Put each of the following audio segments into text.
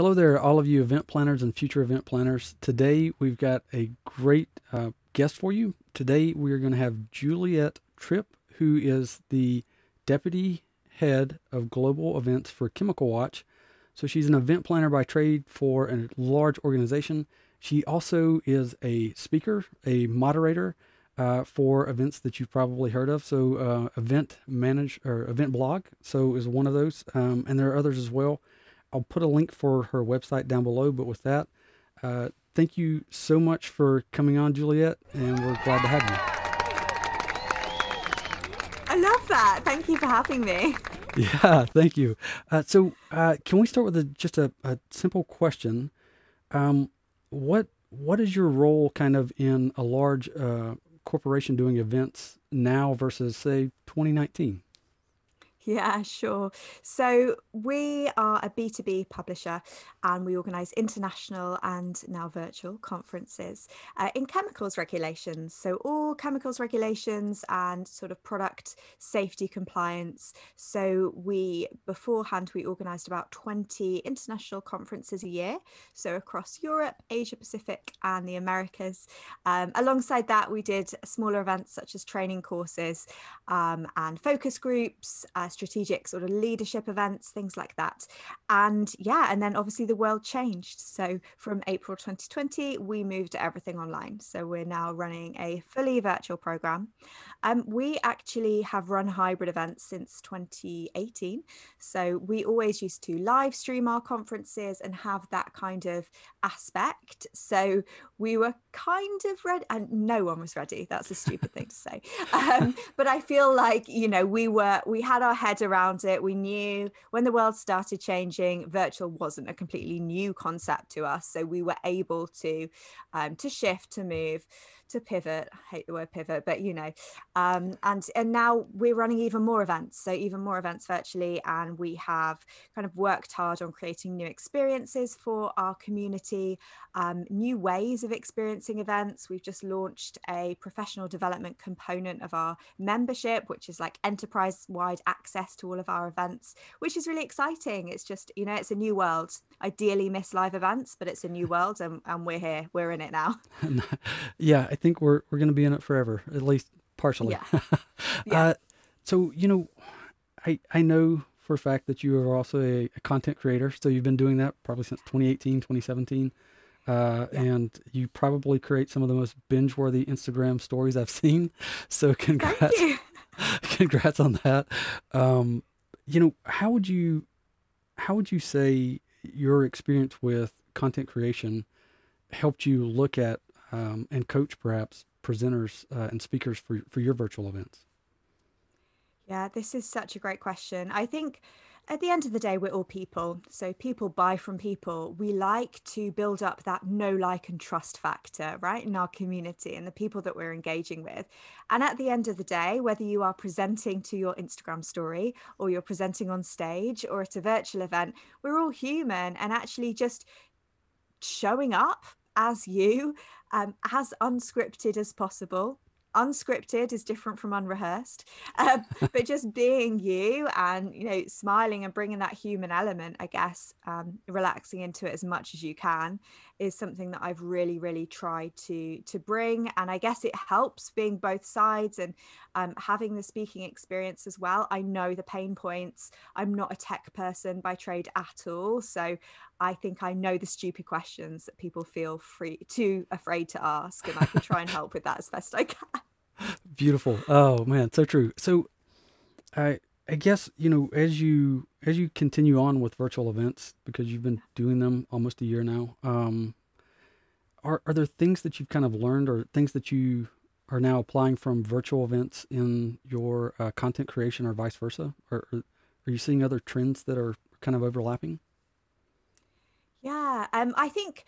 Hello there, all of you event planners and future event planners. Today we've got a great uh, guest for you. Today we are going to have Juliet Tripp, who is the deputy head of global events for Chemical Watch. So she's an event planner by trade for a large organization. She also is a speaker, a moderator uh, for events that you've probably heard of. So uh, event manage or event blog. So is one of those, um, and there are others as well. I'll put a link for her website down below. But with that, uh, thank you so much for coming on, Juliet, and we're glad to have you. I love that. Thank you for having me. Yeah, thank you. Uh, so, uh, can we start with a, just a, a simple question? Um, what what is your role, kind of, in a large uh, corporation doing events now versus, say, 2019? Yeah, sure. So we are a B2B publisher and we organise international and now virtual conferences uh, in chemicals regulations. So, all chemicals regulations and sort of product safety compliance. So, we beforehand, we organised about 20 international conferences a year. So, across Europe, Asia Pacific, and the Americas. Um, alongside that, we did smaller events such as training courses um, and focus groups. Uh, strategic sort of leadership events, things like that. And yeah, and then obviously the world changed. So from April 2020, we moved everything online. So we're now running a fully virtual program. Um, we actually have run hybrid events since 2018. So we always used to live stream our conferences and have that kind of aspect. So we were kind of ready, and no one was ready. That's a stupid thing to say. Um, but I feel like, you know, we were, we had our head around it. We knew when the world started changing, virtual wasn't a completely new concept to us. So we were able to, um, to shift, to move to pivot I hate the word pivot but you know um, and and now we're running even more events so even more events virtually and we have kind of worked hard on creating new experiences for our community um, new ways of experiencing events. We've just launched a professional development component of our membership which is like enterprise wide access to all of our events which is really exciting. It's just you know it's a new world. Ideally miss live events but it's a new world and, and we're here. We're in it now. Yeah think we're we're going to be in it forever, at least partially. Yeah. yeah. Uh, so you know, I I know for a fact that you are also a, a content creator. So you've been doing that probably since 2018, 2017. Uh, yeah. And you probably create some of the most binge-worthy Instagram stories I've seen. So congrats, congrats on that. Um, you know, how would you, how would you say your experience with content creation helped you look at um, and coach perhaps presenters uh, and speakers for, for your virtual events? Yeah, this is such a great question. I think at the end of the day, we're all people. So people buy from people. We like to build up that know, like, and trust factor, right, in our community and the people that we're engaging with. And at the end of the day, whether you are presenting to your Instagram story or you're presenting on stage or at a virtual event, we're all human and actually just showing up as you um, as unscripted as possible. Unscripted is different from unrehearsed um, but just being you and you know smiling and bringing that human element i guess um, relaxing into it as much as you can is something that i've really really tried to to bring and i guess it helps being both sides and um, having the speaking experience as well i know the pain points i'm not a tech person by trade at all so I think I know the stupid questions that people feel free too afraid to ask, and I can try and help with that as best I can. Beautiful. Oh man, so true. So, I I guess you know as you as you continue on with virtual events because you've been doing them almost a year now. Um, are are there things that you've kind of learned or things that you are now applying from virtual events in your uh, content creation or vice versa? Or, or are you seeing other trends that are kind of overlapping? Yeah, um, I think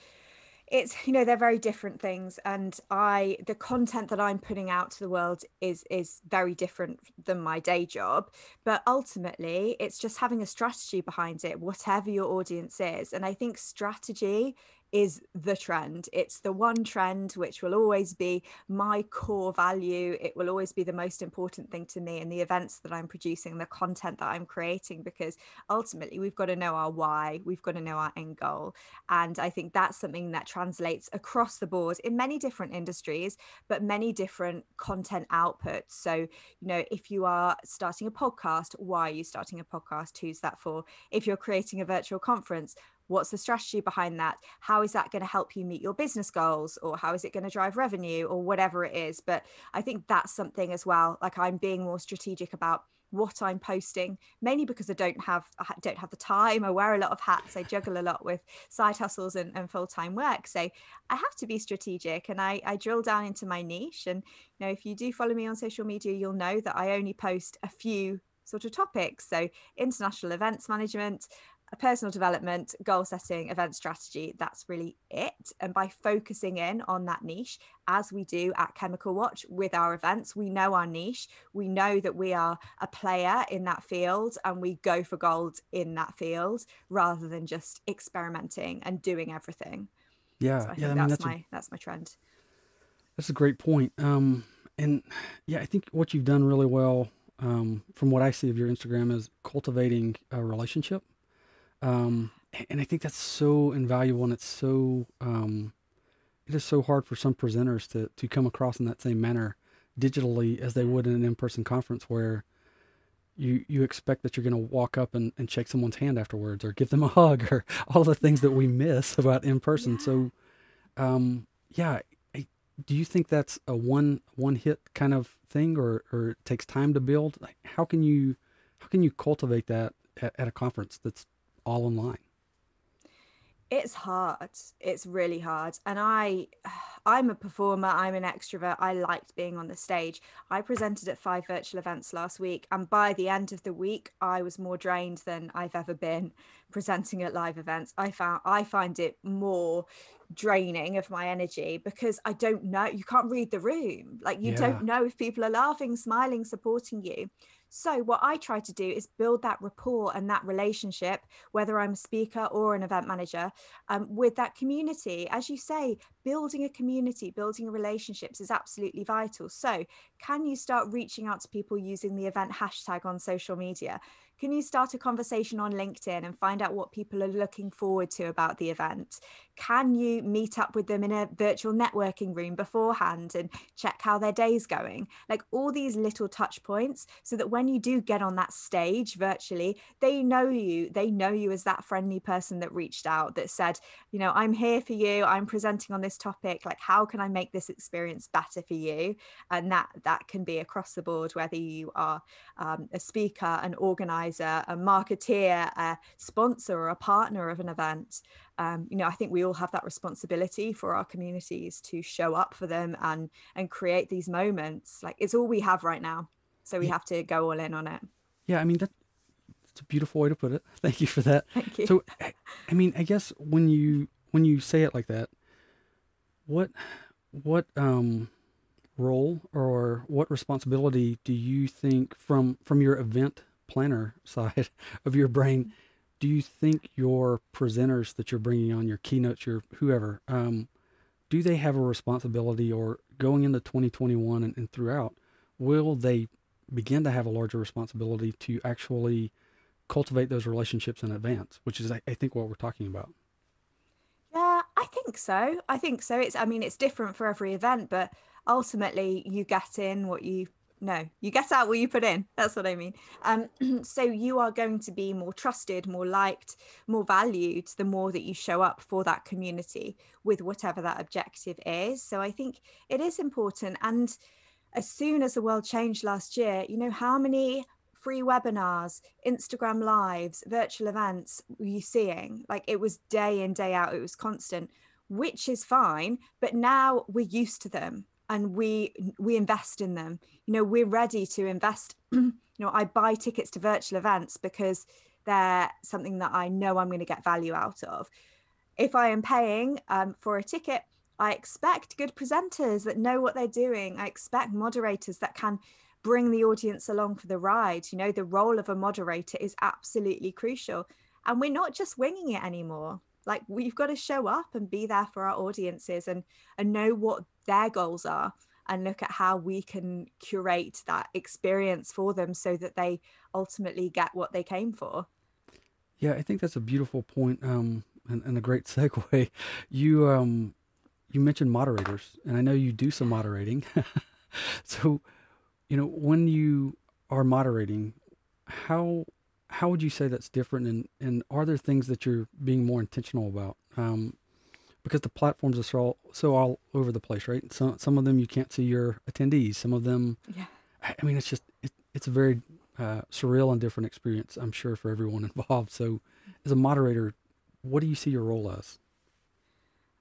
it's you know they're very different things and i the content that i'm putting out to the world is is very different than my day job but ultimately it's just having a strategy behind it whatever your audience is and i think strategy is the trend. It's the one trend which will always be my core value. It will always be the most important thing to me in the events that I'm producing, the content that I'm creating, because ultimately we've got to know our why, we've got to know our end goal. And I think that's something that translates across the board in many different industries, but many different content outputs. So, you know, if you are starting a podcast, why are you starting a podcast? Who's that for? If you're creating a virtual conference, what's the strategy behind that how is that going to help you meet your business goals or how is it going to drive revenue or whatever it is but i think that's something as well like i'm being more strategic about what I'm posting, mainly because I don't have I don't have the time. I wear a lot of hats. I juggle a lot with side hustles and, and full time work. So I have to be strategic, and I, I drill down into my niche. And you know, if you do follow me on social media, you'll know that I only post a few sort of topics. So international events management, personal development, goal setting, event strategy. That's really it. And by focusing in on that niche, as we do at Chemical Watch with our events, we know our niche. We know that we are a player in that field and we go for gold in that field rather than just experimenting and doing everything. Yeah. So I think yeah, I that's that's my a, that's my trend. that's a great point. Um, and yeah, I think what you've done really well, um, from what I see of your Instagram is cultivating a relationship um, and I think that's so invaluable, and it's so um, it is so hard for some presenters to to come across in that same manner digitally as they would in an in-person conference where you you expect that you're going to walk up and, and shake someone's hand afterwards or give them a hug or all the things that we miss about in person. Yeah. So, um, yeah, I, do you think that's a one one hit kind of thing, or or it takes time to build? Like, how can you how can you cultivate that at, at a conference that's all online? It's hard. It's really hard. And I I'm a performer, I'm an extrovert. I liked being on the stage. I presented at five virtual events last week and by the end of the week I was more drained than I've ever been presenting at live events. I found I find it more draining of my energy because I don't know you can't read the room. Like you Yeah. don't know if people are laughing, smiling, supporting you. So, what I try to do is build that rapport and that relationship, whether I'm a speaker or an event manager, um, with that community. As you say, building a community, building relationships is absolutely vital. So, can you start reaching out to people using the event hashtag on social media? Can you start a conversation on LinkedIn and find out what people are looking forward to about the event? Can you meet up with them in a virtual networking room beforehand and check how their day's going? Like all these little touch points, so that when you do get on that stage virtually, they know you. They know you as that friendly person that reached out that said, you know, I'm here for you. I'm presenting on this topic. Like, how can I make this experience better for you? And that that can be across the board, whether you are um, a speaker, an organizer, a marketeer, a sponsor, or a partner of an event. Um, you know, I think we all have that responsibility for our communities to show up for them and and create these moments. Like it's all we have right now, so we Yeah, have to go all in on it. yeah. I mean that that's a beautiful way to put it. Thank you for that. Thank you. So, I I mean, I guess when you when you say it like that, what what um role or what responsibility do you think from from your event planner side of your brain do you think your presenters that you're bringing on your keynotes your whoever um do they have a responsibility or going into 2021 and, and throughout will they begin to have a larger responsibility to actually cultivate those relationships in advance which is i, I think what we're talking about Yeah, I think so. I think so. It's, I mean, it's different for every event, but ultimately you get in what you no, you get out what you put in. That's what I mean. Um, so you are going to be more trusted, more liked, more valued the more that you show up for that community with whatever that objective is. So I think it is important. And as soon as the world changed last year, you know, how many free webinars, Instagram lives, virtual events were you seeing? Like it was day in, day out, it was constant, which is fine. But now we're used to them and we we invest in them. You know, we're ready to invest. you know, I buy tickets to virtual events because they're something that I know I'm going to get value out of. If I am paying um, for a ticket, I expect good presenters that know what they're doing. I expect moderators that can bring the audience along for the ride. You know, the role of a moderator is absolutely crucial. And we're not just winging it anymore. Like we've got to show up and be there for our audiences and and know what their goals are and look at how we can curate that experience for them so that they ultimately get what they came for. Yeah i think that's a beautiful point um and, and a great segue. You um you mentioned moderators and i know you do some moderating. So you know when you are moderating how how would you say that's different and and are there things that you're being more intentional about? Um, because the platforms are so so all over the place right? Some some of them you can't see your attendees. Some of them yeah. I mean it's just it, it's a very uh, surreal and different experience i'm sure for everyone involved. So as a moderator what do you see your role as?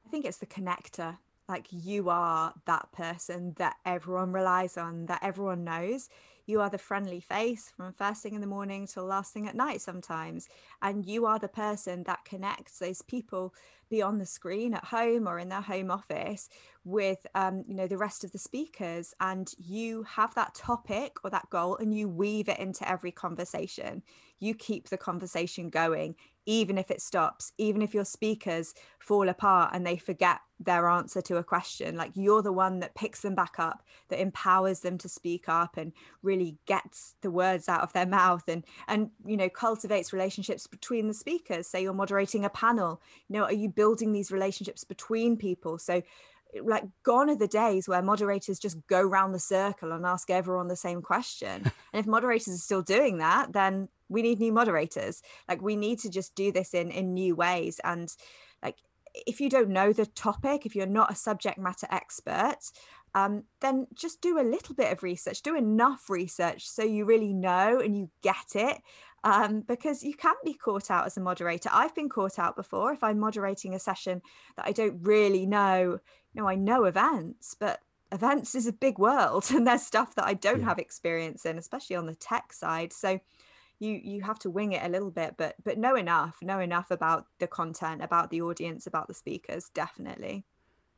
I think it's the connector like you are that person that everyone relies on that everyone knows. You are the friendly face from first thing in the morning till last thing at night sometimes and you are the person that connects those people beyond the screen at home or in their home office with um, you know the rest of the speakers and you have that topic or that goal and you weave it into every conversation. You keep the conversation going even if it stops, even if your speakers fall apart and they forget their answer to a question, like you're the one that picks them back up, that empowers them to speak up and really gets the words out of their mouth and and you know cultivates relationships between the speakers. Say you're moderating a panel, you know, are you building these relationships between people? So like gone are the days where moderators just go round the circle and ask everyone the same question. and if moderators are still doing that, then we need new moderators. Like we need to just do this in in new ways. And like if you don't know the topic if you're not a subject matter expert um, then just do a little bit of research do enough research so you really know and you get it. Um, because you can be caught out as a moderator. I've been caught out before if i'm moderating a session that i don't really know you know i know events but events is a big world and there's stuff that i don't yeah. have experience in especially on the tech side. So you you have to wing it a little bit but but know enough know enough about the content about the audience about the speakers definitely.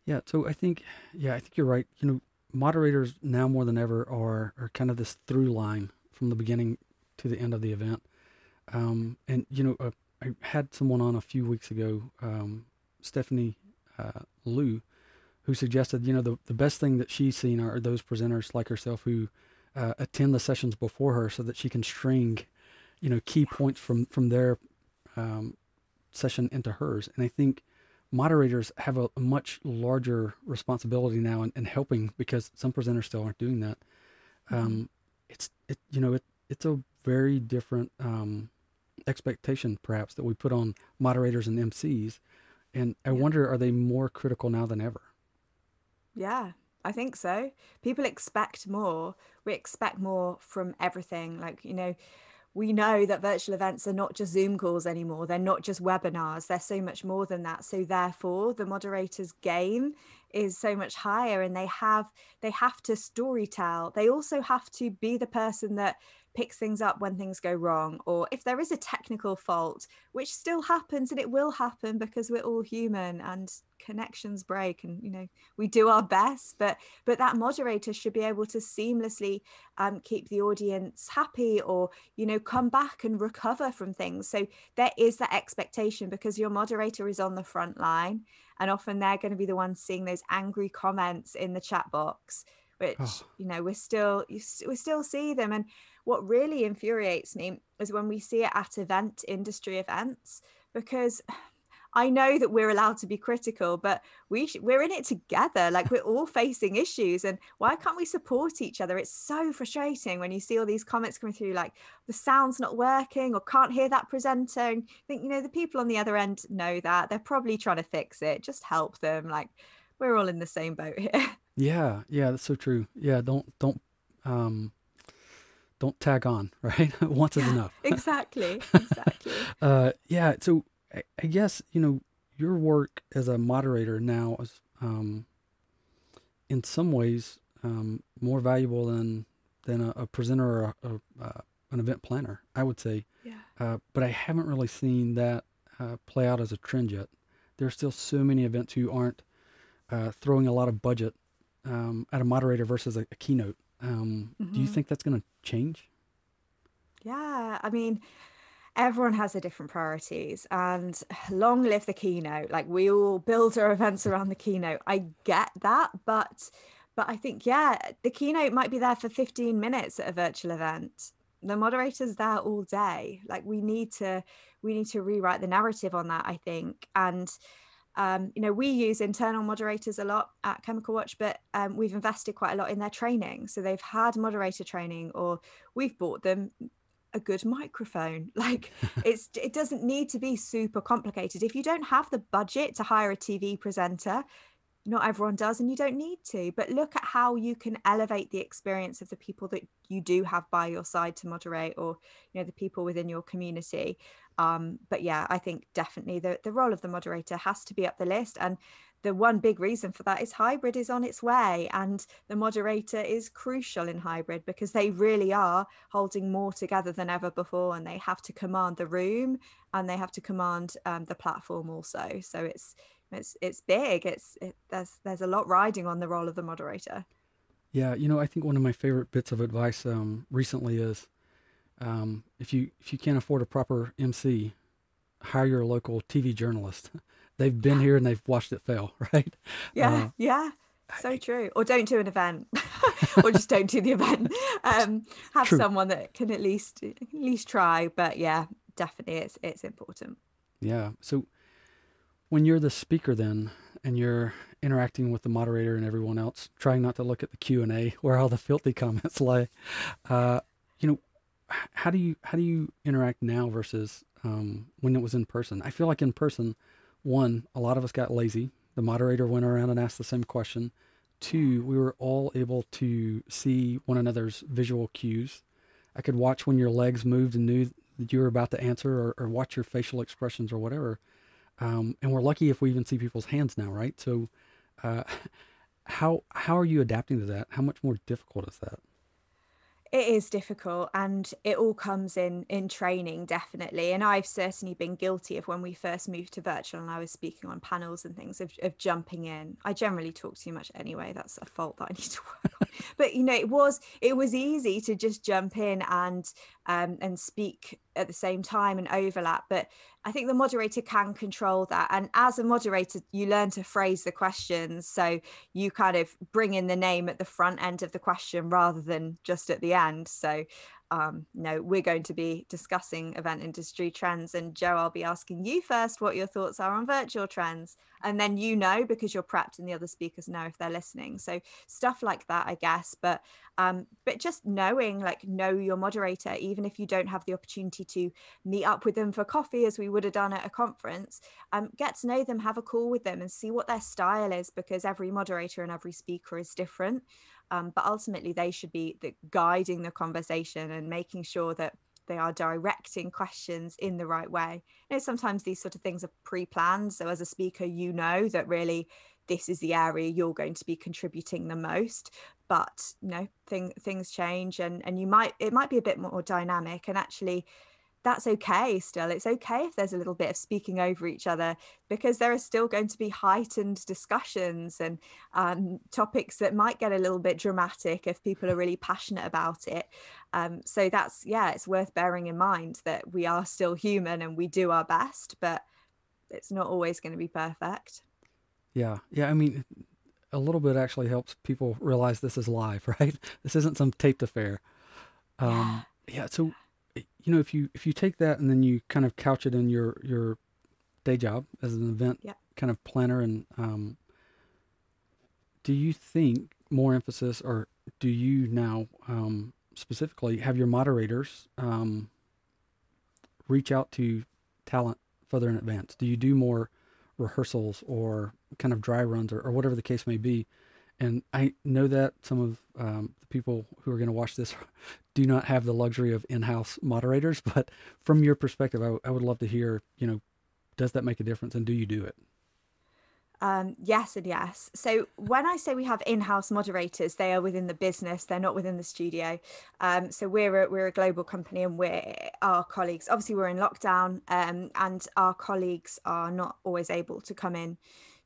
Yeah so i think yeah i think you're right. You know moderators now more than ever are are kind of this through line from the beginning to the end of the event. Um, and you know uh, i had someone on a few weeks ago um, stephanie uh, Liu, who suggested you know the, the best thing that she's seen are those presenters like herself who uh, attend the sessions before her so that she can string you know key points from from their um, session into hers and i think moderators have a, a much larger responsibility now in, in, helping because some presenters still aren't doing that mm-hmm. um, it's it you know it it's a very different um, expectation perhaps that we put on moderators and mcs and i yeah. wonder are they more critical now than ever yeah I think so. People expect more. We expect more from everything. Like, you know, we know that virtual events are not just Zoom calls anymore. They're not just webinars. They're so much more than that. So therefore, the moderator's game is so much higher, and they have they have to story tell. They also have to be the person that picks things up when things go wrong or if there is a technical fault which still happens and it will happen because we're all human and connections break and you know we do our best but but that moderator should be able to seamlessly um, keep the audience happy or you know come back and recover from things so there is that expectation because your moderator is on the front line and often they're going to be the ones seeing those angry comments in the chat box which oh. you know we're still we still see them and what really infuriates me is when we see it at event industry events because I know that we're allowed to be critical, but we sh- we're in it together. Like we're all facing issues, and why can't we support each other? It's so frustrating when you see all these comments coming through, like the sound's not working or can't hear that presenter. And think you know the people on the other end know that they're probably trying to fix it. Just help them. Like we're all in the same boat here. Yeah, yeah, that's so true. Yeah, don't don't um don't tag on, right? Once is enough. exactly. Exactly. uh, yeah. So I, I, guess you know your work as a moderator now is, um, in some ways, um, more valuable than than a, a presenter or a, a, uh, an event planner. I would say. Yeah. Uh, but I haven't really seen that uh, play out as a trend yet. There are still so many events who aren't uh, throwing a lot of budget um, at a moderator versus a, a keynote. Um. Do you mm-hmm. think that's going to change? Yeah, I mean, everyone has their different priorities and long live the keynote like we all build our events around the keynote i get that but but i think yeah the keynote might be there for 15 minutes at a virtual event the moderator's there all day like we need to we need to rewrite the narrative on that i think and um, you know we use internal moderators a lot at chemical watch but um, we've invested quite a lot in their training. So they've had moderator training or we've bought them a good microphone. Like it's it doesn't need to be super complicated. If you don't have the budget to hire a tv presenter not everyone does and you don't need to but look at how you can elevate the experience of the people that you do have by your side to moderate or you know the people within your community. Um, but yeah i think definitely the, the role of the moderator has to be up the list and the one big reason for that is hybrid is on its way and the moderator is crucial in hybrid because they really are holding more together than ever before and they have to command the room and they have to command um, the platform also. So it's it's it's big. It's it, there's there's a lot riding on the role of the moderator. Yeah you know i think one of my favorite bits of advice um, recently is um, if you if you can't afford a proper mc hire your local tv journalist. They've been here and they've watched it fail right? Yeah uh, yeah. So true. Or don't do an event. Or just don't do the event. Um, have true. someone that can at least at least try. But yeah definitely it's it's important. Yeah. So when you're the speaker then and you're interacting with the moderator and everyone else trying not to look at the q&a where all the filthy comments lie uh, you know how do you how do you interact now versus um, when it was in person? I feel like in person one a lot of us got lazy. The moderator went around and asked the same question. Two we were all able to see one another's visual cues. I could watch when your legs moved and knew that you were about to answer or, or watch your facial expressions or whatever um, and we're lucky if we even see people's hands now, right? So, uh, how how are you adapting to that? How much more difficult is that? it is difficult and it all comes in in training definitely and i've certainly been guilty of when we first moved to virtual and i was speaking on panels and things of, of jumping in i generally talk too much anyway that's a fault that i need to work on but you know it was it was easy to just jump in and um, and speak at the same time and overlap but i think the moderator can control that and as a moderator you learn to phrase the questions so you kind of bring in the name at the front end of the question rather than just at the end so um, no, we're going to be discussing event industry trends. And Joe, I'll be asking you first what your thoughts are on virtual trends. And then you know because you're prepped and the other speakers know if they're listening. So stuff like that, I guess. But um, but just knowing, like know your moderator, even if you don't have the opportunity to meet up with them for coffee as we would have done at a conference, um, get to know them, have a call with them and see what their style is because every moderator and every speaker is different um, but ultimately they should be the, guiding the conversation and making sure that they are directing questions in the right way. You know, sometimes these sort of things are pre-planned. So as a speaker, you know that really this is the area you're going to be contributing the most. But you know, thing, things change and and you might it might be a bit more dynamic and actually that's okay still. It's okay if there's a little bit of speaking over each other because there are still going to be heightened discussions and um, topics that might get a little bit dramatic if people are really passionate about it. Um, so that's, yeah, it's worth bearing in mind that we are still human and we do our best, but it's not always going to be perfect. Yeah. Yeah. I mean, a little bit actually helps people realize this is live, right? This isn't some taped affair. Um, yeah. yeah so you know, if you if you take that and then you kind of couch it in your your day job as an event yep. kind of planner, and um, do you think more emphasis, or do you now um, specifically have your moderators um, reach out to talent further in advance? Do you do more rehearsals or kind of dry runs or, or whatever the case may be? And I know that some of um, the people who are going to watch this do not have the luxury of in-house moderators, but from your perspective, I, would love to hear, you know, does that make a difference and do you do it? Um, yes and yes. So when I say we have in-house moderators, they are within the business; they're not within the studio. Um, so we're a, we're a global company, and we're our colleagues. Obviously, we're in lockdown, um, and our colleagues are not always able to come in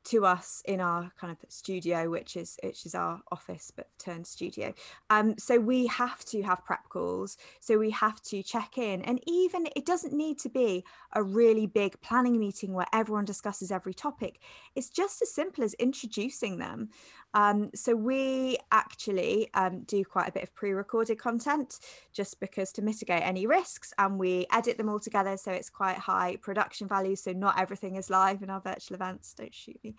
to us in our kind of studio, which is which is our office but turned studio. Um, so we have to have prep calls. So we have to check in, and even it doesn't need to be a really big planning meeting where everyone discusses every topic. It's just as simple as introducing them. Um, so we actually um, do quite a bit of pre-recorded content just because to mitigate any risks, and we edit them all together so it's quite high production value. So not everything is live in our virtual events. Don't shoot me.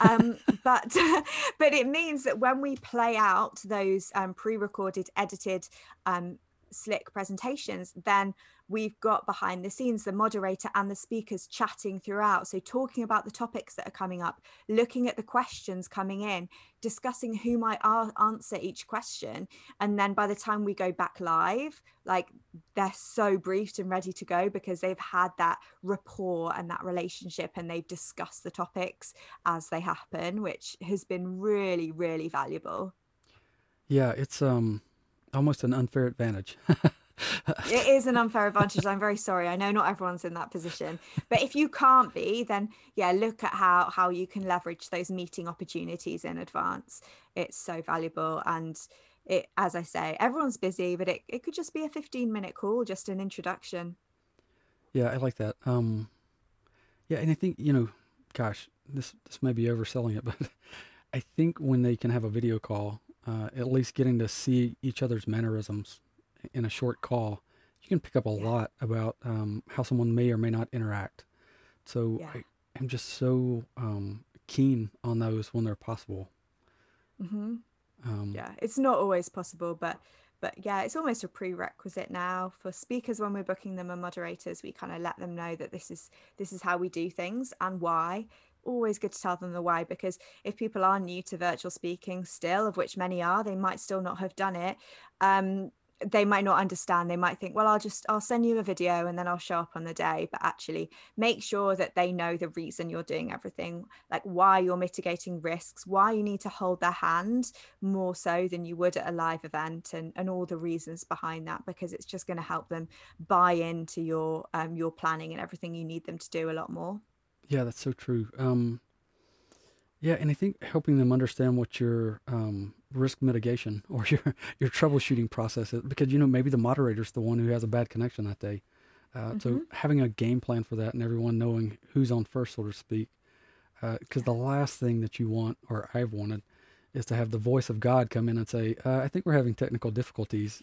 Um, but but it means that when we play out those um, pre-recorded, edited um, slick presentations, then we've got behind the scenes the moderator and the speakers chatting throughout. So, talking about the topics that are coming up, looking at the questions coming in, discussing who might answer each question. And then by the time we go back live, like they're so briefed and ready to go because they've had that rapport and that relationship and they've discussed the topics as they happen, which has been really, really valuable. Yeah, it's um almost an unfair advantage. it is an unfair advantage. I'm very sorry. I know not everyone's in that position, but if you can't be, then yeah, look at how how you can leverage those meeting opportunities in advance. It's so valuable, and it, as I say, everyone's busy, but it it could just be a 15 minute call, just an introduction. Yeah, I like that. Um, yeah, and I think you know, gosh, this this may be overselling it, but I think when they can have a video call, uh, at least getting to see each other's mannerisms in a short call, you can pick up a lot about um, how someone may or may not interact. So yeah. I, am just so um, keen on those when they're possible. Mm-hmm. Um, yeah, it's not always possible, but but yeah, it's almost a prerequisite now for speakers when we're booking them and moderators. We kind of let them know that this is this is how we do things and why always good to tell them the why because if people are new to virtual speaking still of which many are they might still not have done it um, they might not understand. They might think well i'll just i'll send you a video and then i'll show up on the day. But actually make sure that they know the reason you're doing everything like why you're mitigating risks why you need to hold their hand more so than you would at a live event and and all the reasons behind that because it's just going to help them buy into your um your planning and everything you need them to do a lot more. Yeah that's so true. Um yeah, and I think helping them understand what your um, risk mitigation or your your troubleshooting process is, because you know maybe the moderator's the one who has a bad connection that day. Uh, mm-hmm. So having a game plan for that and everyone knowing who's on first, so to speak, because uh, the last thing that you want, or I've wanted, is to have the voice of God come in and say, uh, "I think we're having technical difficulties."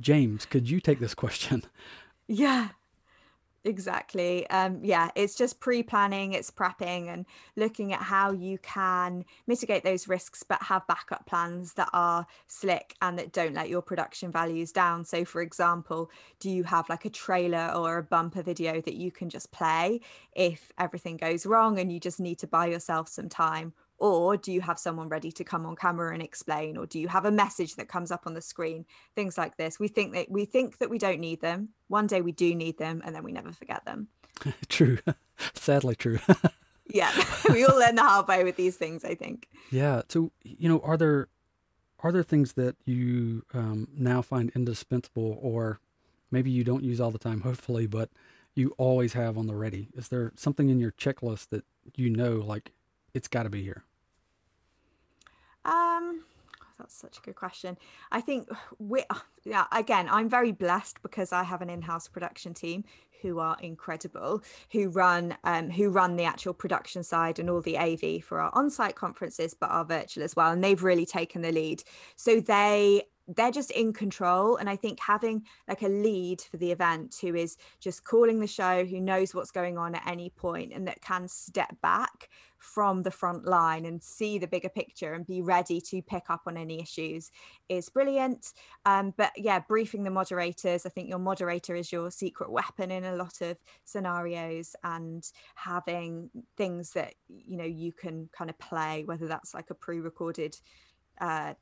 James, could you take this question? Yeah, Exactly. Um, yeah, it's just pre planning, it's prepping and looking at how you can mitigate those risks, but have backup plans that are slick and that don't let your production values down. So, for example, do you have like a trailer or a bumper video that you can just play if everything goes wrong and you just need to buy yourself some time? Or do you have someone ready to come on camera and explain or do you have a message that comes up on the screen? Things like this. We think that we think that we don't need them. One day we do need them and then we never forget them. True. Sadly true. Yeah. We all learn the hard way with these things i think. Yeah. So you know are there are there things that you um, now find indispensable or maybe you don't use all the time hopefully but you always have on the ready? Is there something in your checklist that you know like it's got to be here um, that's such a good question. I think we, yeah, again, I'm very blessed because I have an in-house production team who are incredible, who run, um, who run the actual production side and all the AV for our on-site conferences, but are virtual as well, and they've really taken the lead. So they they're just in control and i think having like a lead for the event who is just calling the show who knows what's going on at any point and that can step back from the front line and see the bigger picture and be ready to pick up on any issues is brilliant. Um, but yeah briefing the moderators i think your moderator is your secret weapon in a lot of scenarios and having things that you know you can kind of play whether that's like a pre-recorded uh,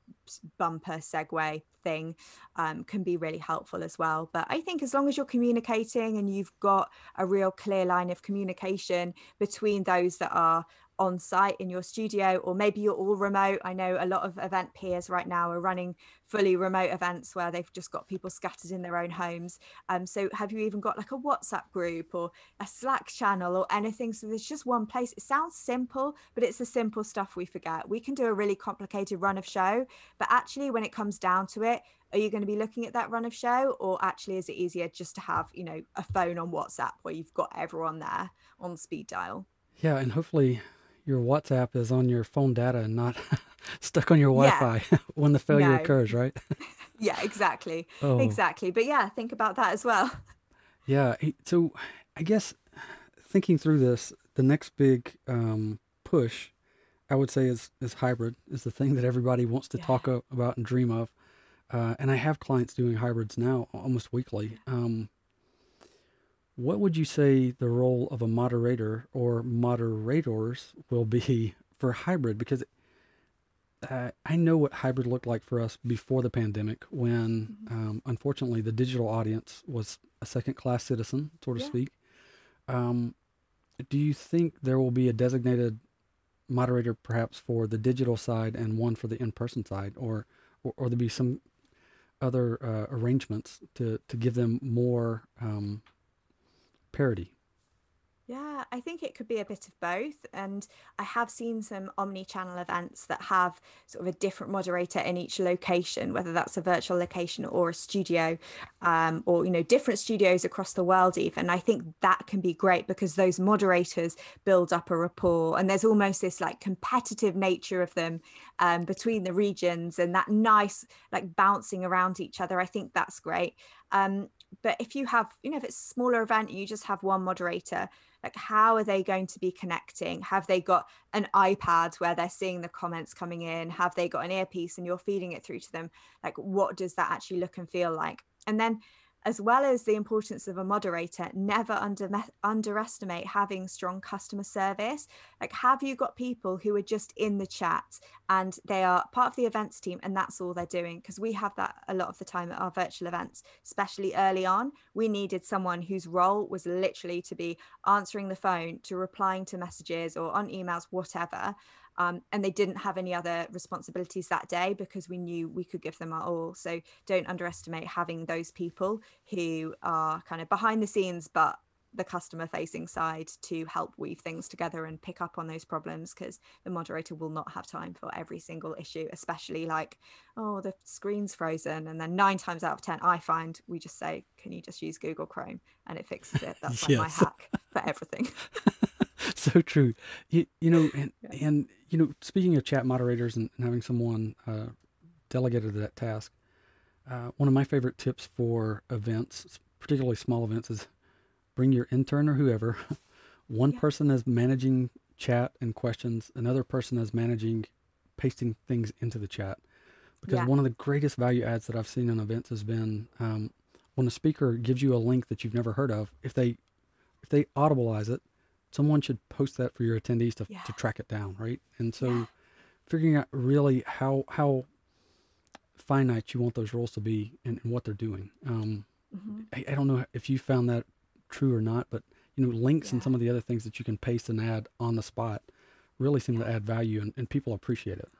bumper segue thing um, can be really helpful as well. But I think as long as you're communicating and you've got a real clear line of communication between those that are on site in your studio, or maybe you're all remote. I know a lot of event peers right now are running fully remote events where they've just got people scattered in their own homes. Um, so have you even got like a WhatsApp group or a Slack channel or anything? So there's just one place. It sounds simple, but it's the simple stuff we forget. We can do a really complicated run of show, but actually, when it comes down to it, are you going to be looking at that run of show or actually is it easier just to have you know a phone on whatsapp where you've got everyone there on speed dial yeah and hopefully your whatsapp is on your phone data and not stuck on your wi-fi yeah. when the failure no. occurs right yeah exactly oh. exactly but yeah think about that as well yeah so i guess thinking through this the next big um, push i would say is is hybrid is the thing that everybody wants to yeah. talk about and dream of uh, and I have clients doing hybrids now almost weekly. Um, what would you say the role of a moderator or moderators will be for hybrid? Because uh, I know what hybrid looked like for us before the pandemic when, mm-hmm. um, unfortunately, the digital audience was a second class citizen, so to yeah. speak. Um, do you think there will be a designated moderator perhaps for the digital side and one for the in person side? Or, or, or there be some other uh, arrangements to to give them more um, Yeah, I think it could be a bit of both. And I have seen some omni channel events that have sort of a different moderator in each location, whether that's a virtual location or a studio, um, or, you know, different studios across the world, even. I think that can be great because those moderators build up a rapport and there's almost this like competitive nature of them um, between the regions and that nice like bouncing around each other. I think that's great. Um, but if you have, you know, if it's a smaller event, you just have one moderator like how are they going to be connecting? Have they got an ipad where they're seeing the comments coming in? Have they got an earpiece and you're feeding it through to them? Like what does that actually look and feel like? And then as well as the importance of a moderator, never under, underestimate having strong customer service. Like, have you got people who are just in the chat and they are part of the events team and that's all they're doing? Because we have that a lot of the time at our virtual events, especially early on. We needed someone whose role was literally to be answering the phone, to replying to messages or on emails, whatever. Um, and they didn't have any other responsibilities that day because we knew we could give them our all. So don't underestimate having those people who are kind of behind the scenes, but the customer facing side to help weave things together and pick up on those problems because the moderator will not have time for every single issue especially like oh the screen's frozen and then nine times out of ten i find we just say can you just use google chrome and it fixes it that's like yes. my hack for everything so true. You, you know, and, yeah. and, you know, speaking of chat moderators and, and having someone uh, delegated that task, uh, one of my favorite tips for events, particularly small events, is bring your intern or whoever. one yeah. person is managing chat and questions, another person is managing pasting things into the chat. Because yeah. one of the greatest value adds that I've seen in events has been um, when a speaker gives you a link that you've never heard of. If they if they audibilize it, someone should post that for your attendees to, yeah. to track it down, right? And so yeah. figuring out really how how finite you want those roles to be and, and what they're doing. Um, mm-hmm. I, I, don't know if you found that true or not, but you know, links yeah. and some of the other things that you can paste and add on the spot really seem to add value and, and people appreciate it.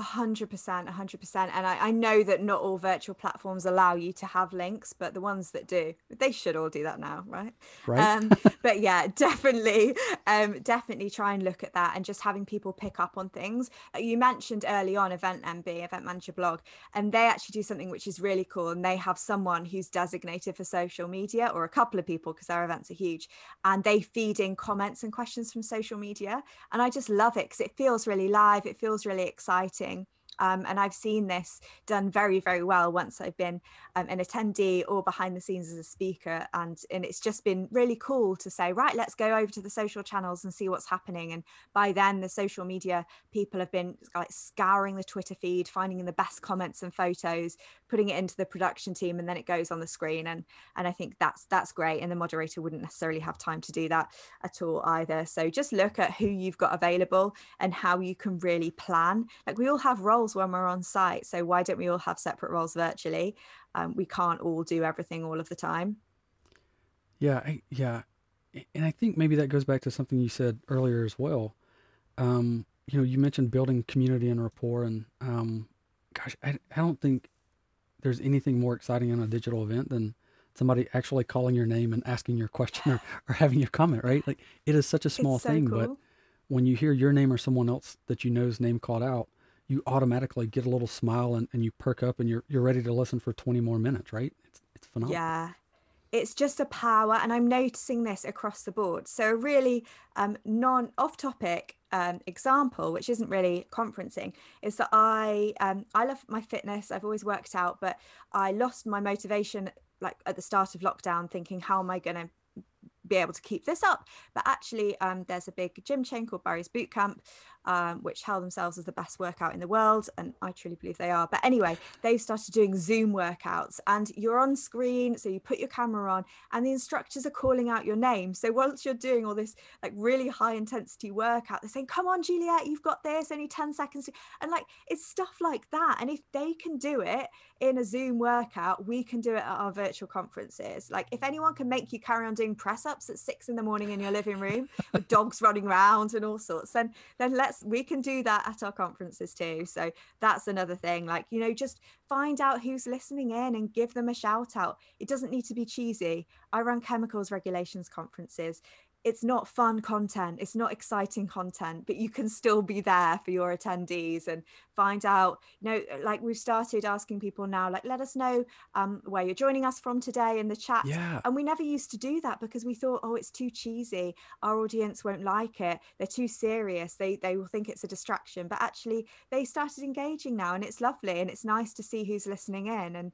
Hundred percent, hundred percent. And I, I know that not all virtual platforms allow you to have links, but the ones that do, they should all do that now, right? Right. Um, but yeah, definitely, um, definitely try and look at that and just having people pick up on things. Uh, you mentioned early on Event MB, Event Manager Blog, and they actually do something which is really cool. And they have someone who's designated for social media, or a couple of people because their events are huge, and they feed in comments and questions from social media. And I just love it because it feels really live. It feels really exciting everything, um, and I've seen this done very, very well once I've been um, an attendee or behind the scenes as a speaker. And, and it's just been really cool to say, right, let's go over to the social channels and see what's happening. And by then, the social media people have been like scouring the Twitter feed, finding the best comments and photos, putting it into the production team, and then it goes on the screen. And, and I think that's that's great. And the moderator wouldn't necessarily have time to do that at all either. So just look at who you've got available and how you can really plan. Like we all have roles roles when we're on site. So why don't we all have separate roles virtually? Um, we can't all do everything all of the time. Yeah, I, yeah, and I think maybe that goes back to something you said earlier as well. Um, you know, you mentioned building community and rapport, and um, gosh, I, I don't think there's anything more exciting in a digital event than somebody actually calling your name and asking your question or, or having your comment, right? Like it is such a small so thing, cool. but when you hear your name or someone else that you know's name called out, you automatically get a little smile and, and you perk up and you're you're ready to listen for 20 more minutes, right? It's it's phenomenal. Yeah, it's just a power and i'm noticing this across the board so a really um, non off topic um, example which isn't really conferencing is that i um, i love my fitness i've always worked out but i lost my motivation like at the start of lockdown thinking how am i going to be able to keep this up. But actually, um, there's a big gym chain called Barry's Bootcamp, um, which hail themselves as the best workout in the world. And I truly believe they are. But anyway, they've started doing Zoom workouts and you're on screen. So you put your camera on and the instructors are calling out your name. So once you're doing all this like really high intensity workout, they're saying, come on, Juliet, you've got this, only 10 seconds. And like, it's stuff like that. And if they can do it in a Zoom workout, we can do it at our virtual conferences. Like if anyone can make you carry on doing press ups at six in the morning in your living room with dogs running around and all sorts, then then let's we can do that at our conferences too. So that's another thing. Like, you know, just find out who's listening in and give them a shout out. It doesn't need to be cheesy. I run chemicals regulations conferences it's not fun content it's not exciting content but you can still be there for your attendees and find out you know like we've started asking people now like let us know um, where you're joining us from today in the chat. Yeah. and we never used to do that because we thought oh it's too cheesy. Our audience won't like it. They're too serious. They they will think it's a distraction. But actually they started engaging now and it's lovely and it's nice to see who's listening in and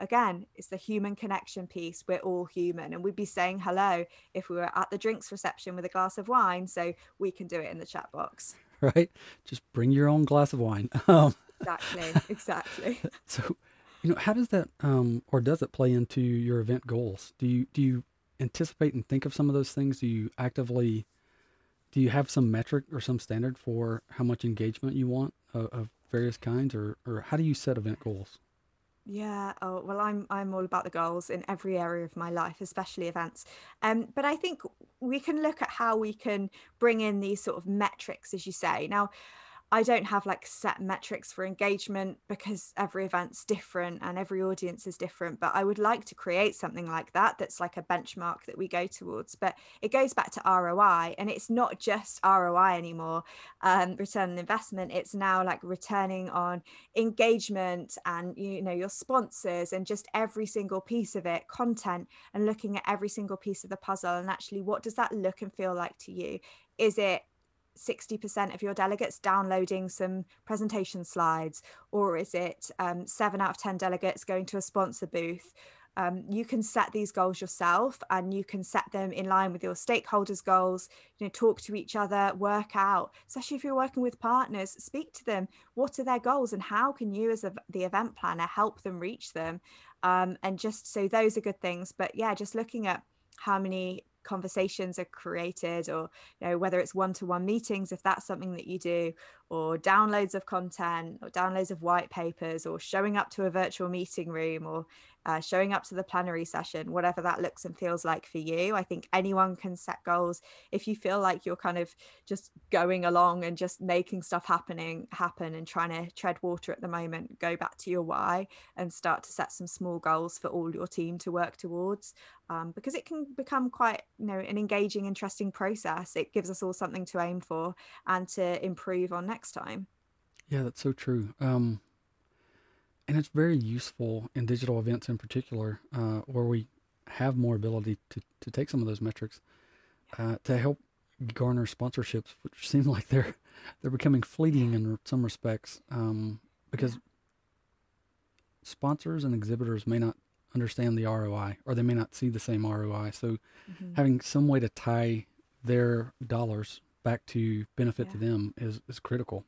again it's the human connection piece we're all human and we'd be saying hello if we were at the drinks reception with a glass of wine so we can do it in the chat box. Right? Just bring your own glass of wine. Um, exactly exactly. So you know how does that um, or does it play into your event goals? Do you do you anticipate and think of some of those things? Do you actively do you have some metric or some standard for how much engagement you want of, of various kinds or or how do you set event goals Yeah, oh well, I'm I'm all about the goals in every area of my life, especially events. Um, but I think we can look at how we can bring in these sort of metrics, as you say. Now, I don't have like set metrics for engagement because every event's different and every audience is different. But I would like to create something like that that's like a benchmark that we go towards. But it goes back to ROI and it's not just ROI anymore, um, return on investment. It's now like returning on engagement and, you know, your sponsors and just every single piece of it, content and looking at every single piece of the puzzle. And actually, what does that look and feel like to you? Is it 60% of your delegates downloading some presentation slides, or is it um, seven out of 10 delegates going to a sponsor booth? Um, you can set these goals yourself and you can set them in line with your stakeholders' goals, you know, talk to each other, work out, especially if you're working with partners, speak to them. What are their goals and how can you, as a, the event planner, help them reach them? Um, and just so those are good things. But yeah, just looking at how many conversations are created or you know whether it's one-to-one meetings if that's something that you do or downloads of content or downloads of white papers or showing up to a virtual meeting room or uh, showing up to the plenary session, whatever that looks and feels like for you. I think anyone can set goals. If you feel like you're kind of just going along and just making stuff happening happen and trying to tread water at the moment, go back to your why and start to set some small goals for all your team to work towards. Um, because it can become quite, you know, an engaging, interesting process. It gives us all something to aim for and to improve on next time. Yeah, that's so true. Um, and it's very useful in digital events in particular, uh, where we have more ability to, to take some of those metrics uh, to help garner sponsorships, which seem like they're they're becoming fleeting in some respects, um, because sponsors and exhibitors may not understand the ROI or they may not see the same ROI. So, mm-hmm. having some way to tie their dollars back to benefit yeah. to them is is critical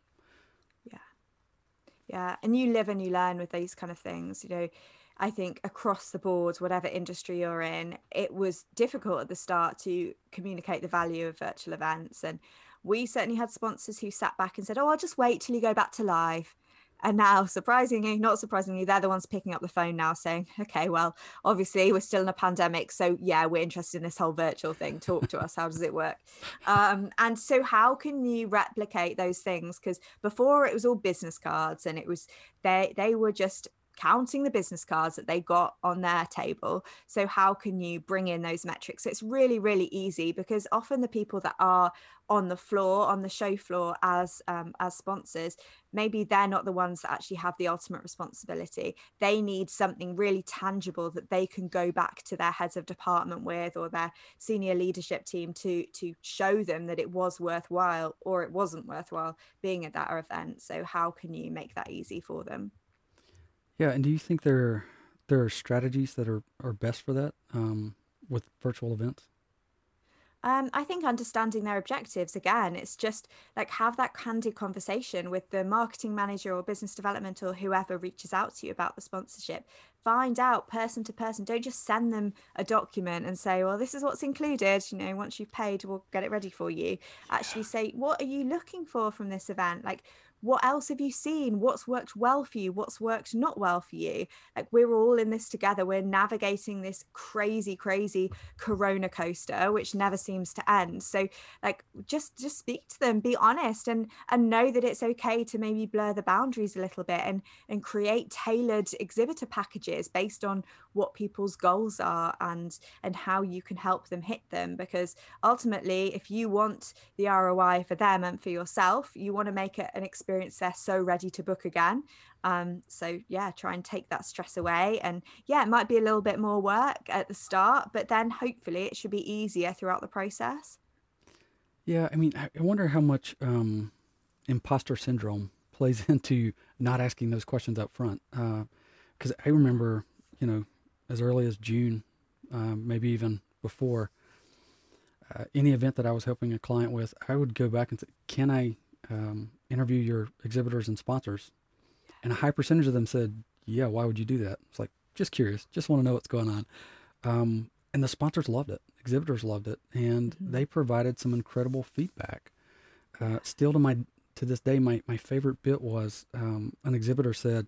yeah and you live and you learn with these kind of things you know i think across the board whatever industry you're in it was difficult at the start to communicate the value of virtual events and we certainly had sponsors who sat back and said oh i'll just wait till you go back to live and now surprisingly not surprisingly they're the ones picking up the phone now saying okay well obviously we're still in a pandemic so yeah we're interested in this whole virtual thing talk to us how does it work um, and so how can you replicate those things because before it was all business cards and it was they they were just counting the business cards that they got on their table. So, how can you bring in those metrics? So it's really, really easy because often the people that are on the floor, on the show floor as um, as sponsors, maybe they're not the ones that actually have the ultimate responsibility. They need something really tangible that they can go back to their heads of department with or their senior leadership team to to show them that it was worthwhile or it wasn't worthwhile being at that event. So, how can you make that easy for them? Yeah, and do you think there are, there are strategies that are, are best for that um, with virtual events? Um, I think understanding their objectives again, it's just like have that candid conversation with the marketing manager or business development or whoever reaches out to you about the sponsorship. Find out person to person. Don't just send them a document and say, well, this is what's included. You know, once you've paid, we'll get it ready for you. Actually, say, what are you looking for from this event? Like, what else have you seen? What's worked well for you? What's worked not well for you? Like we're all in this together. We're navigating this crazy crazy corona coaster which never seems to end. So like just just speak to them be honest and and know that it's okay to maybe blur the boundaries a little bit and and create tailored exhibitor packages based on what people's goals are and and how you can help them hit them. Because ultimately if you want the ROI for them and for yourself you want to make it an experience they're so ready to book again. Um, so yeah try and take that stress away. And yeah it might be a little bit more work at the start but then hopefully it should be easier throughout the process. Yeah i mean i wonder how much um, imposter syndrome plays into not asking those questions up front. Because uh, i remember you know as early as June, um, maybe even before. Uh, any event that I was helping a client with, I would go back and say, "Can I um, interview your exhibitors and sponsors?" And a high percentage of them said, "Yeah, why would you do that?" It's like just curious, just want to know what's going on. Um, and the sponsors loved it, exhibitors loved it, and mm-hmm. they provided some incredible feedback. Uh, still to my to this day, my my favorite bit was um, an exhibitor said,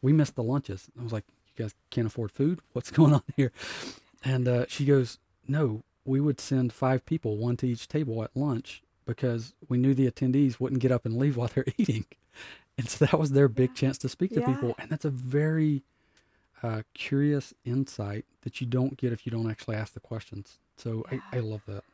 "We missed the lunches." I was like, you guys can't afford food? What's going on here? And uh, she goes, no, we would send five people, one to each table at lunch because we knew the attendees wouldn't get up and leave while they're eating. And so that was their big chance to speak to yeah. people. And that's a very uh, curious insight that you don't get if you don't actually ask the questions. So yeah. I, I love that.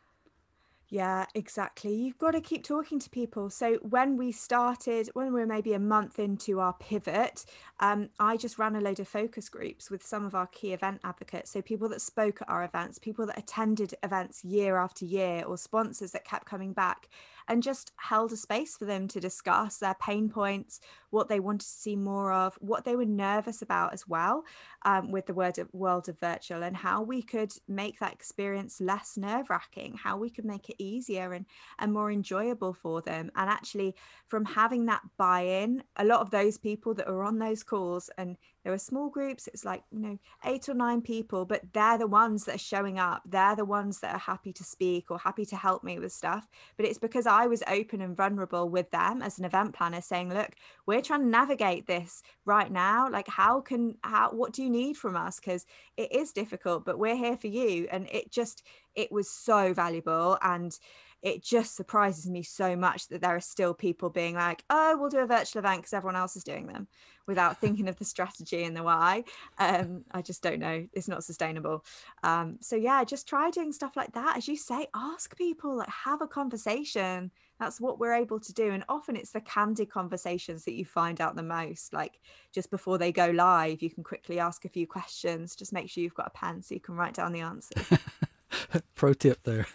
Yeah, exactly. You've got to keep talking to people. So when we started, when we were maybe a month into our pivot, um, I just ran a load of focus groups with some of our key event advocates. So people that spoke at our events, people that attended events year after year, or sponsors that kept coming back and just held a space for them to discuss their pain points, what they wanted to see more of, what they were nervous about as well um, with the word of, world of virtual, and how we could make that experience less nerve wracking, how we could make it easier and, and more enjoyable for them. And actually, from having that buy in, a lot of those people that were on those calls and there are small groups it's like you know eight or nine people but they're the ones that are showing up they're the ones that are happy to speak or happy to help me with stuff but it's because i was open and vulnerable with them as an event planner saying look we're trying to navigate this right now like how can how what do you need from us because it is difficult but we're here for you and it just it was so valuable and it just surprises me so much that there are still people being like, oh, we'll do a virtual event because everyone else is doing them without thinking of the strategy and the why. Um, I just don't know. It's not sustainable. Um, so, yeah, just try doing stuff like that. As you say, ask people, like, have a conversation. That's what we're able to do. And often it's the candid conversations that you find out the most. Like, just before they go live, you can quickly ask a few questions. Just make sure you've got a pen so you can write down the answers. Pro tip there.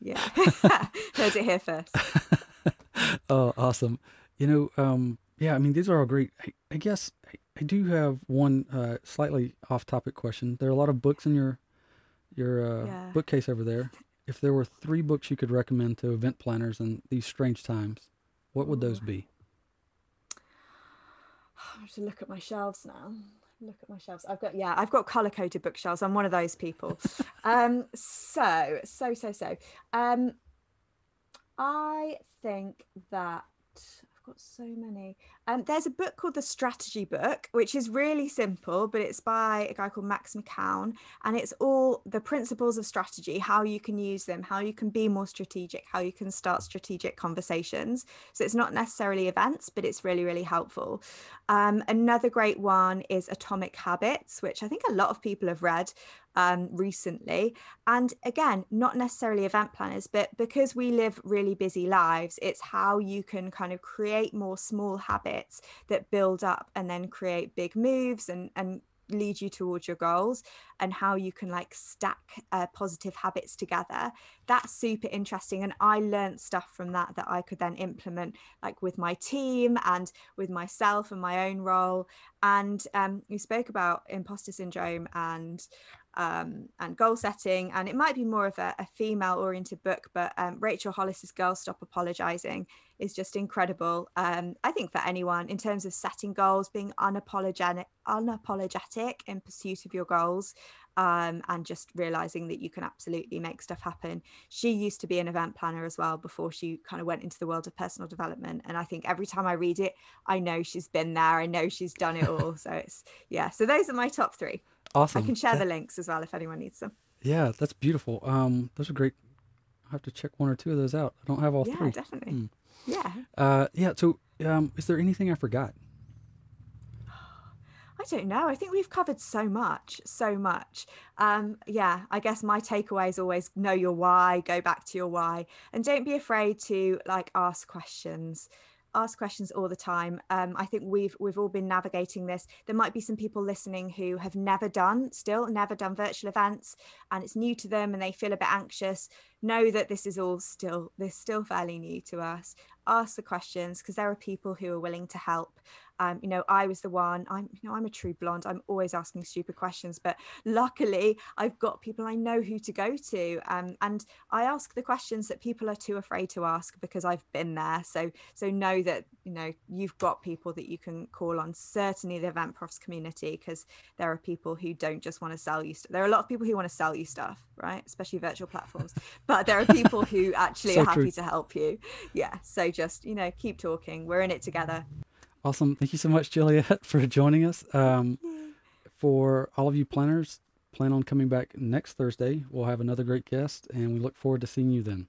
Yeah. Heard it here first. oh, awesome. You know, um, yeah, I mean, these are all great. I, I guess I, I, do have one uh, slightly off topic question. There are a lot of books in your your uh, yeah. bookcase over there. If there were three books you could recommend to event planners in these strange times, what would those be? I have to look at my shelves now. Look at my shelves. I've got yeah i've got color coded bookshelves. I'm one of those people. Um so so so so. Um i think that i've I've got so many. Um, there's a book called The Strategy Book, which is really simple, but it's by a guy called Max McKeown. And it's all the principles of strategy, how you can use them, how you can be more strategic, how you can start strategic conversations. So it's not necessarily events, but it's really, really helpful. Um, another great one is Atomic Habits, which I think a lot of people have read um, recently. And again, not necessarily event planners, but because we live really busy lives, it's how you can kind of create more small habits that build up and then create big moves and, and lead you towards your goals and how you can like stack uh, positive habits together that's super interesting. And i learned stuff from that that i could then implement like with my team and with myself and my own role. And um, you spoke about imposter syndrome and um, and goal setting. And it might be more of a, a female oriented book, but um, Rachel Hollis's Girl Stop Apologizing is just incredible. Um, I think for anyone in terms of setting goals, being unapologetic, unapologetic in pursuit of your goals, um, and just realizing that you can absolutely make stuff happen. She used to be an event planner as well before she kind of went into the world of personal development. And I think every time I read it, I know she's been there. I know she's done it all. so it's, yeah. So those are my top three. Awesome. I can share that, the links as well if anyone needs them. Yeah, that's beautiful. Um, those are great. I have to check one or two of those out. I don't have all yeah, three. definitely. Mm. Yeah. Uh, yeah. So, um, is there anything I forgot? I don't know. I think we've covered so much, so much. Um, yeah, I guess my takeaway is always know your why, go back to your why, and don't be afraid to like ask questions ask questions all the time. Um, I think we've we've all been navigating this. There might be some people listening who have never done, still never done virtual events, and it's new to them, and they feel a bit anxious. Know that this is all still this still fairly new to us. Ask the questions because there are people who are willing to help um, you know i was the one i'm you know i'm a true blonde i'm always asking stupid questions but luckily i've got people i know who to go to um, and i ask the questions that people are too afraid to ask because i've been there. So so know that you know you've got people that you can call on certainly the event profs community because there are people who don't just want to sell you st- there are a lot of people who want to sell you stuff right? Especially virtual platforms. But there are people who actually so are happy true. to help you. Yeah so just you know keep talking we're in it together Awesome. Thank you so much, Juliet, for joining us. Um, for all of you planners, plan on coming back next Thursday. We'll have another great guest, and we look forward to seeing you then.